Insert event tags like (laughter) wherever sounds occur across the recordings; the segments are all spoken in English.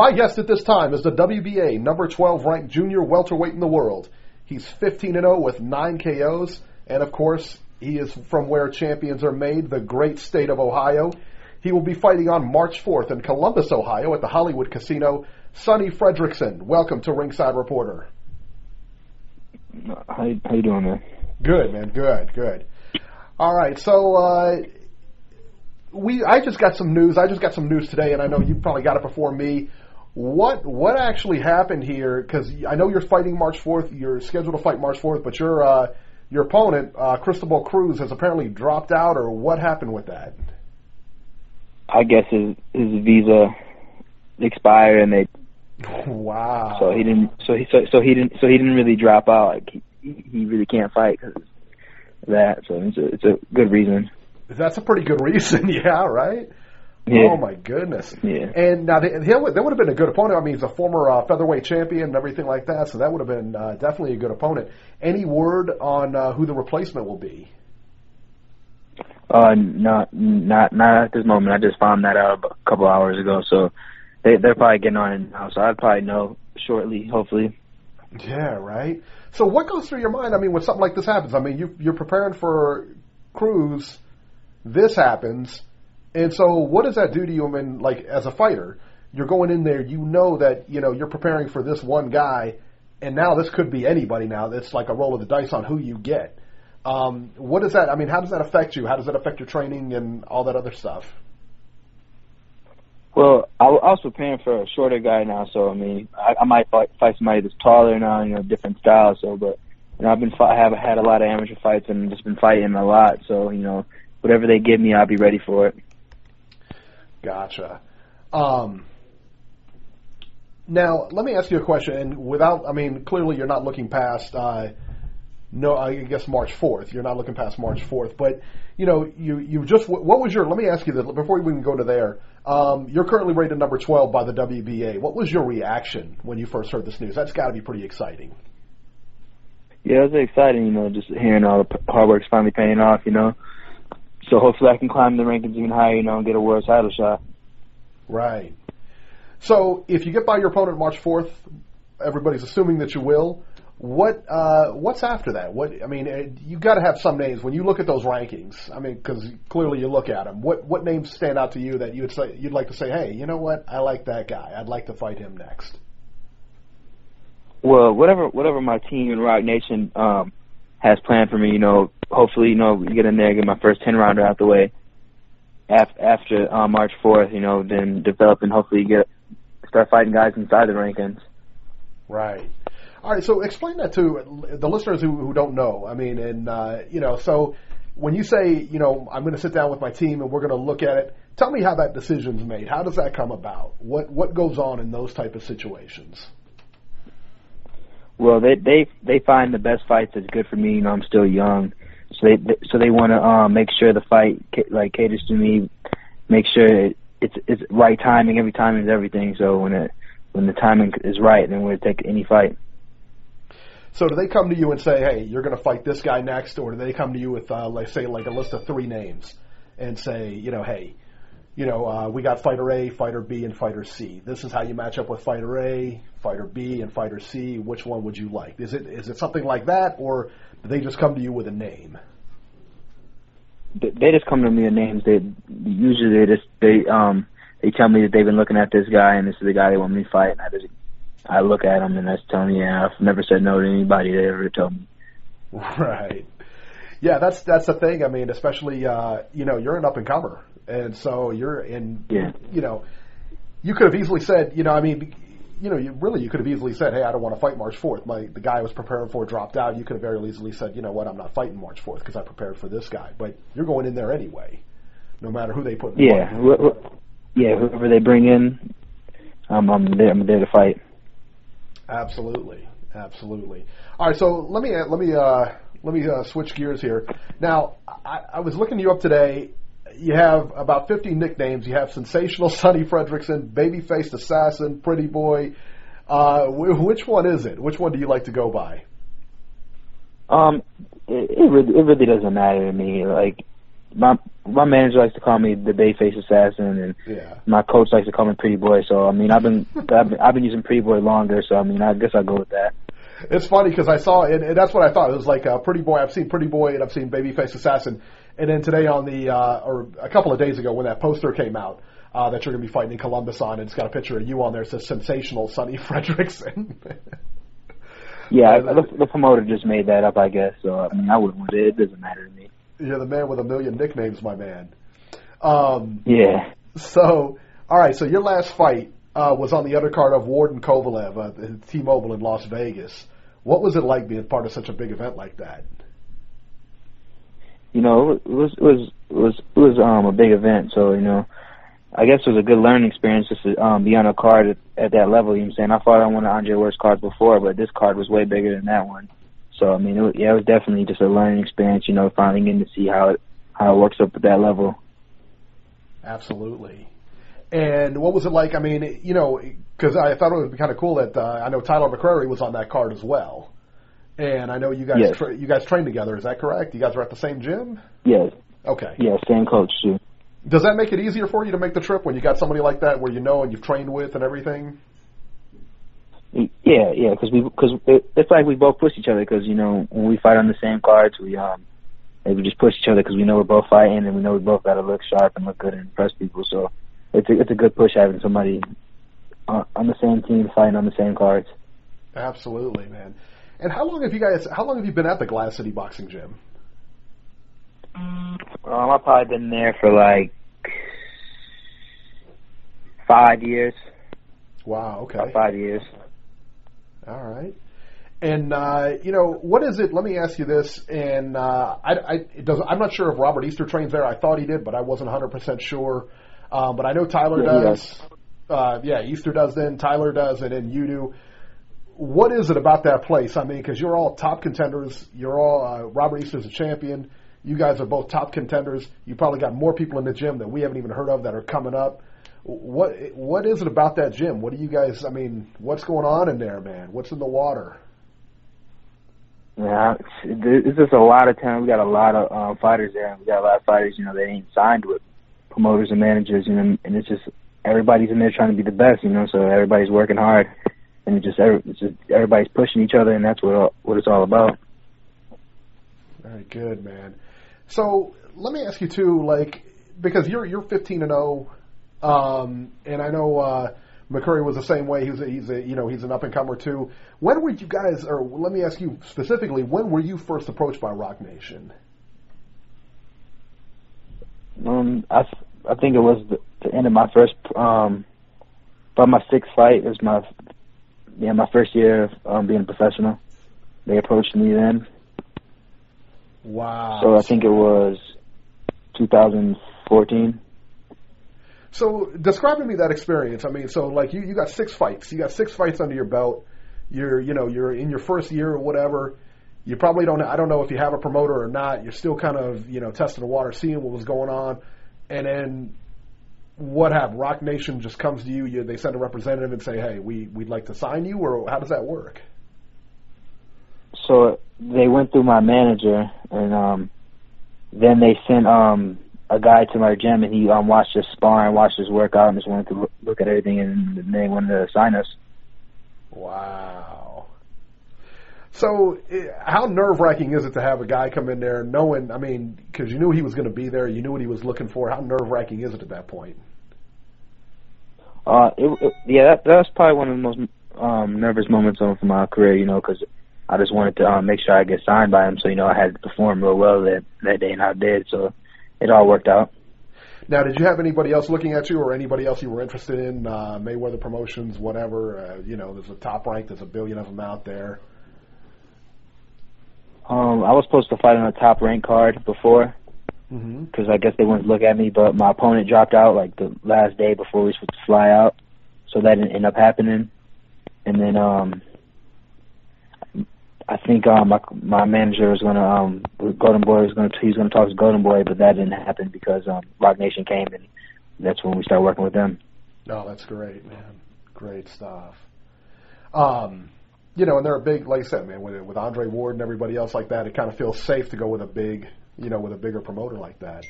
My guest at this time is the WBA number 12 ranked junior welterweight in the world. He's 15 and 0 with 9 KOs, and of course, he is from where champions are made, the great state of Ohio. He will be fighting on March 4th in Columbus, Ohio at the Hollywood Casino. Sonny Fredrickson, welcome to Ringside Reporter. How you, how you doing, man? Good, man. Good, good. All right, so uh, we I just got some news. I just got some news today, and I know you probably got it before me. What what actually happened here? Because I know you're fighting March 4th. You're scheduled to fight March 4th, but your uh, your opponent, uh, Cristobal Cruz, has apparently dropped out. Or what happened with that? I guess his his visa expired, and they Wow. so he didn't so he so, so he didn't so he didn't really drop out. Like he, he really can't fight because that. So it's a it's a good reason. That's a pretty good reason, (laughs) yeah, right? Yeah. Oh my goodness! Yeah. And now they, he would, that would have been a good opponent. I mean, he's a former uh, featherweight champion and everything like that, so that would have been uh, definitely a good opponent. Any word on uh, who the replacement will be? Uh, not not not at this moment. I just found that out a couple hours ago. So they they're probably getting on it now. So I'd probably know shortly, hopefully. Yeah, right. So what goes through your mind? I mean, when something like this happens, I mean, you, you're preparing for Cruz. This happens, and so what does that do to you? I mean, like as a fighter, you're going in there. You know that you know you're preparing for this one guy, and now this could be anybody. Now it's like a roll of the dice on who you get. Um, what does that? I mean, how does that affect you? How does that affect your training and all that other stuff? Well, I, I was preparing for a shorter guy now, so I mean, I, I might fight, fight somebody that's taller now, you know, different style. So, but you know, I've been I have had a lot of amateur fights and just been fighting a lot. So, you know, whatever they give me, I'll be ready for it. Gotcha. Um, now, let me ask you a question. And without, I mean, clearly you're not looking past. Uh, no, I guess March 4th. You're not looking past March 4th, but you know, you you just what was your? Let me ask you this before we even go to there. Um, you're currently rated number 12 by the WBA. What was your reaction when you first heard this news? That's got to be pretty exciting. Yeah, it was exciting, you know, just hearing all the hard work's finally paying off, you know. So hopefully I can climb the rankings even higher, you know, and get a world title shot. Right. So if you get by your opponent March 4th, everybody's assuming that you will. What uh, what's after that? What I mean, uh, you got to have some names when you look at those rankings. I mean, because clearly you look at them. What what names stand out to you that you'd say you'd like to say, hey, you know what? I like that guy. I'd like to fight him next. Well, whatever whatever my team and Roc Nation um has planned for me, you know, hopefully, you know, get in there, get my first ten rounder out the way. After after uh, March fourth, you know, then develop and hopefully get start fighting guys inside the rankings. Right. All right. So explain that to the listeners who, who don't know. I mean, and uh, you know, so when you say, you know, I'm going to sit down with my team and we're going to look at it, tell me how that decision's made. How does that come about? What what goes on in those type of situations? Well, they they they find the best fights that's good for me. You know, I'm still young, so they so they want to um, make sure the fight like caters to me, make sure it, it's it's right timing. Every timing is everything. So when it when the timing is right, then we'll take any fight. So do they come to you and say, "Hey, you're going to fight this guy next," or do they come to you with, uh, like, say, like a list of three names, and say, you know, "Hey, you know, uh, we got fighter A, fighter B, and fighter C. This is how you match up with fighter A, fighter B, and fighter C. Which one would you like?" Is it is it something like that, or they just come to you with a name? They they just come to me with names. They usually they just they um they tell me that they've been looking at this guy and this is the guy they want me to fight, and I just I look at him and that's telling me yeah, I've never said no to anybody that ever told me. (laughs) Right. Yeah, that's that's the thing. I mean, especially uh, you know, you're an up and comer, and so you're in. Yeah. You know, you could have easily said, you know, I mean, you know, you really you could have easily said, hey, I don't want to fight March fourth. My the guy I was preparing for dropped out. You could have very easily said, you know what, I'm not fighting March fourth because I prepared for this guy. But you're going in there anyway, no matter who they put. in Yeah, front of you. wh- wh- yeah. Whoever they bring in, um, I'm there. I'm there to fight. Absolutely, absolutely. All right, so let me let me uh, let me uh, switch gears here. Now, I, I was looking you up today. You have about 50 nicknames. You have Sensational Sonny Fredrickson, Babyfaced Assassin, Pretty Boy. Uh, wh- which one is it? Which one do you like to go by? Um, it, it really it really doesn't matter to me. Like my my manager likes to call me the Babyface Assassin, and Yeah. my coach likes to call me Pretty Boy. So I mean, I've been (laughs) I've been, I've been using Pretty Boy longer. So I mean, I guess I'll go with that. It's funny because I saw and, and that's what I thought. It was like uh, Pretty Boy. I've seen Pretty Boy and I've seen Babyface Assassin. And then today on the uh, or a couple of days ago when that poster came out uh, that you're going to be fighting in Columbus on, and it's got a picture of you on there. It says sensational Sonny (laughs) Fredrickson. Yeah, (laughs) Yeah, the, the promoter just made that up, I guess. So I mean, I wouldn't want it. It doesn't matter to me. You're the man with a million nicknames, my man. Um, Yeah. so, all right. So your last fight uh, was on the undercard of Ward and Kovalev uh, at T-Mobile in Las Vegas. What was it like being part of such a big event like that? You know, it was it was it was it was um a big event, so you know, I guess it was a good learning experience just to um be on a card at, at that level. You know what I'm saying? I fought on one of Andre Ward's cards before, but this card was way bigger than that one. So I mean, it was, yeah, it was definitely just a learning experience. You know, finally getting to see how it how it works up at that level. Absolutely. And what was it like? I mean, you know, because I thought it would be kind of cool that uh, I know Tyler McCreary was on that card as well. And I know you guys Yes. tra- you guys train together. Is that correct? You guys are at the same gym. Yes, Okay. yeah, same coach too. Does that make it easier for you to make the trip when you got somebody like that where you know and you've trained with and everything? Yeah, yeah, because we because it, it's like we both push each other because you know when we fight on the same cards, we um we just push each other because we know we're both fighting and we know we both got to look sharp and look good and impress people. So it's a, it's a good push having somebody on, on the same team fighting on the same cards. Absolutely, man. And how long have you guys? How long have you been at the Glass City Boxing Gym? Um, I've probably been there for like five years, Wow. Okay. about five years. All right. And uh, you know what is it? Let me ask you this. And uh, I, I it does. I'm not sure if Robert Easter trains there. I thought he did, but I wasn't 100 percent sure. Um, but I know Tyler Yeah, he does. Uh, yeah, Easter does. Then Tyler does, and then you do. What is it about that place? I mean, because you're all top contenders. You're all uh, Robert Easter's a champion. You guys are both top contenders. You probably got more people in the gym that we haven't even heard of that are coming up. What what is it about that gym? What do you guys? I mean, what's going on in there, man? What's in the water? Yeah, it's, just a lot of talent. We got a lot of um, fighters there. We got a lot of fighters, you know, that ain't signed with promoters and managers, you know, and it's just everybody's in there trying to be the best, you know. So everybody's working hard, and it just it's just everybody's pushing each other, and that's what all, what it's all about. Very good, man. So let me ask you too, like because you're you're 15 and 0, um, and I know uh, McCreary was the same way. He's a, he's a you know he's an up and comer too. When were you guys, or let me ask you specifically, when were you first approached by Roc Nation? Um, I I think it was the, the end of my first um, about my sixth fight. It was my yeah my first year of um, being a professional. They approached me then, Wow. so I think it was 2014. So describe to me that experience. I mean, so like you, you got six fights. You got six fights under your belt. You're, you know, you're in your first year or whatever. You probably don't. I don't know if you have a promoter or not. You're still kind of, you know, testing the water, seeing what was going on, and then what have Roc Nation just comes to you. you they send a representative and say, "Hey, we we'd like to sign you," or how does that work? So they went through my manager, and um, then they sent um a guy to my gym, and he um watched us spar and watched us work out, and just wanted to look, at everything, and then they wanted to sign us. Wow. So, eh, how nerve wracking is it to have a guy come in there knowing, I mean, because you knew he was going to be there, you knew what he was looking for. How nerve wracking is it at that point? Uh, it, it, yeah, that, that was probably one of the most um, nervous moments of my career, you know, because I just wanted to um, make sure I get signed by him. So you know, I had to perform real well that that day, and I did. So it all worked out. Now, did you have anybody else looking at you or anybody else you were interested in? Uh, Mayweather Promotions, whatever. Uh, you know, there's a top rank, there's a billion of them out there. Um, I was supposed to fight on a top rank card before Mm-hmm. because I guess they to look at me, but my opponent dropped out like the last day before we were supposed to fly out, so that didn't end up happening. And then um, I think um, my my manager was gonna um, Golden Boy was gonna he was gonna talk to Golden Boy, but that didn't happen because um, Roc Nation came and that's when we started working with them. No, that's great, man. Great stuff. Um, you know, and they're a big, like I said, man, with with Andre Ward and everybody else like that, it kind of feels safe to go with a big, you know, with a bigger promoter like that.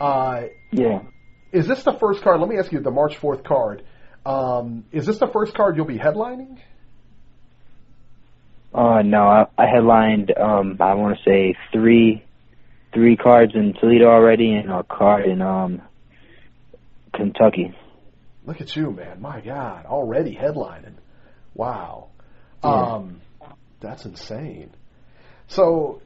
Uh, Yeah. is this the first card? Let me ask you the March 4th card. Um, is this the first card you'll be headlining? Uh, no, I, I headlined. Um, I want to say three, three cards in Toledo already, and a card in um, Kentucky. Look at you, man. My God, already headlining. Wow. Yeah. Um, that's insane. So,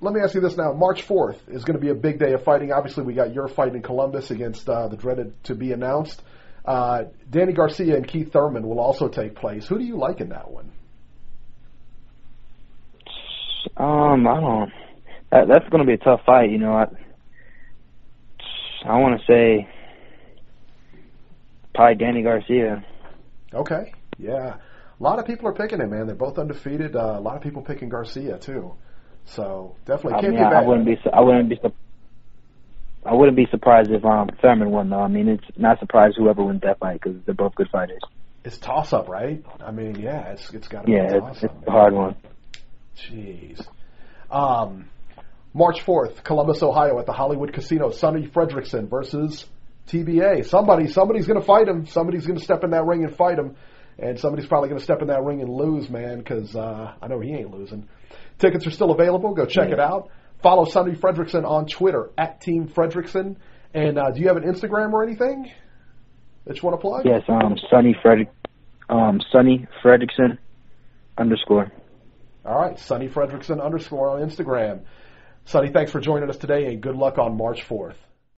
let me ask you this now. March 4th is going to be a big day of fighting. Obviously, we got your fight in Columbus against uh, the dreaded to be announced. Uh, Danny Garcia and Keith Thurman will also take place. Who do you like in that one? Um, I don't. That, that's going to be a tough fight. You know, I, I want to say probably Danny Garcia. Okay. Yeah. A lot of people are picking him, man. They're both undefeated. Uh, a lot of people picking Garcia too. So definitely I can't mean, be I, bad. I wouldn't be. I wouldn't be. I wouldn't be surprised if um Thurman won though. I mean, it's not surprised whoever wins that fight because they're both good fighters. It's toss up, right? I mean, yeah, it's it's got to Yeah, be a it's, it's a hard one. Jeez. Um, March fourth, Columbus, Ohio, at the Hollywood Casino. Sonny Fredrickson versus TBA. Somebody, somebody's going to fight him. Somebody's going to step in that ring and fight him. And somebody's probably going to step in that ring and lose, man, because uh, I know he ain't losing. Tickets are still available. Go check it out. Follow Sonny Fredrickson on Twitter at Team Fredrickson. And uh, do you have an Instagram or anything that you want to plug? Yes, um, Sonny Frederick, um, Sonny Fredrickson underscore. All right, Sonny Fredrickson underscore on Instagram. Sonny, thanks for joining us today, and good luck on March 4th.